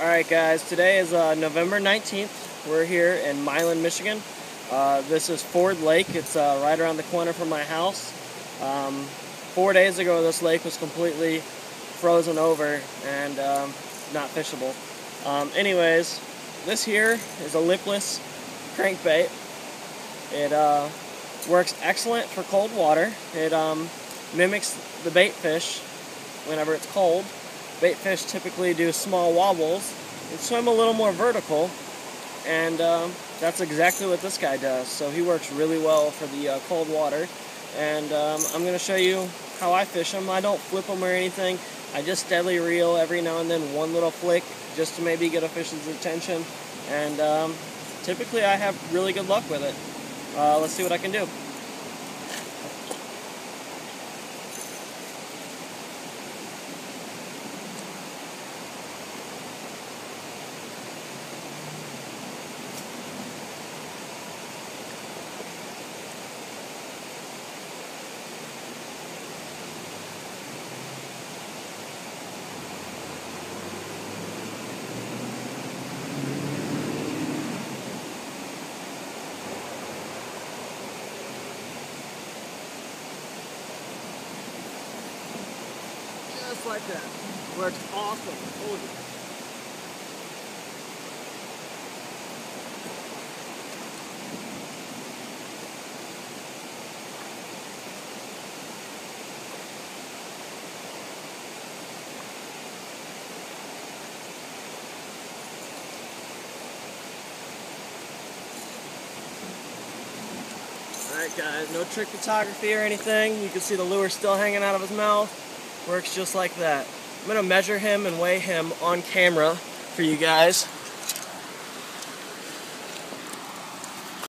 Alright guys, today is uh, November 19th. We're here in Milan, Michigan. Uh, this is Ford Lake. It's uh, right around the corner from my house. Um, four days ago this lake was completely frozen over and um, not fishable. Um, anyways, this here is a lipless crankbait. It uh, works excellent for cold water. It um, mimics the bait fish whenever it's cold. Bait fish typically do small wobbles and swim a little more vertical, and um, that's exactly what this guy does. So he works really well for the uh, cold water, and um, I'm going to show you how I fish them. I don't flip them or anything. I just steadily reel every now and then one little flick just to maybe get a fish's attention, and um, typically I have really good luck with it. Uh, let's see what I can do. Just like that. Works awesome. Holy. Alright guys, no trick photography or anything. You can see the lure still hanging out of his mouth. Works just like that. I'm gonna measure him and weigh him on camera for you guys.